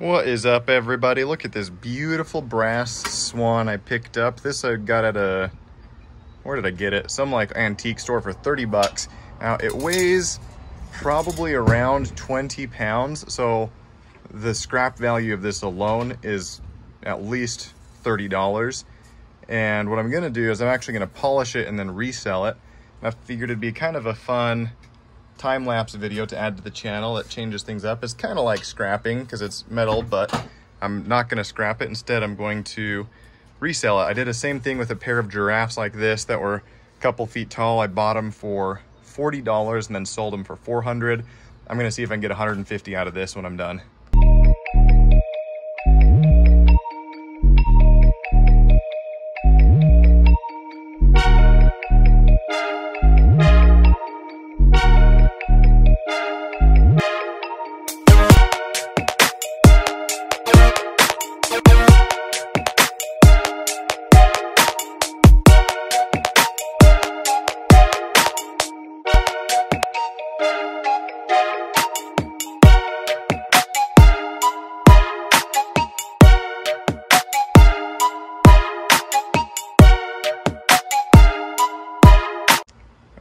What is up, everybody? Look at this beautiful brass swan I picked up. This I got at a, where did I get it? Some like antique store for 30 bucks. Now it weighs probably around 20 pounds, so the scrap value of this alone is at least $30. And what I'm gonna do is I'm actually gonna polish it and then resell it. I figured it'd be kind of a fun time-lapse video to add to the channel that changes things up. It's kind of like scrapping because it's metal, but I'm not going to scrap it. Instead, I'm going to resell it. I did the same thing with a pair of giraffes like this that were a couple feet tall. I bought them for $40 and then sold them for 400. I'm going to see if I can get 150 out of this when I'm done.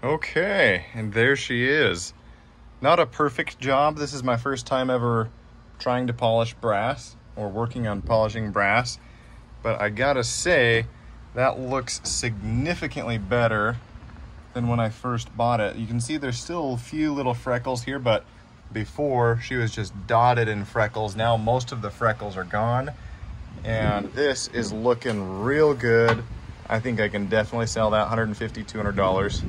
Okay, and there she is. Not a perfect job. This is my first time ever trying to polish brass or working on polishing brass. But I gotta say, that looks significantly better than when I first bought it. You can see there's still a few little freckles here, but before she was just dotted in freckles. Now most of the freckles are gone. And this is looking real good. I think I can definitely sell that $150, $200.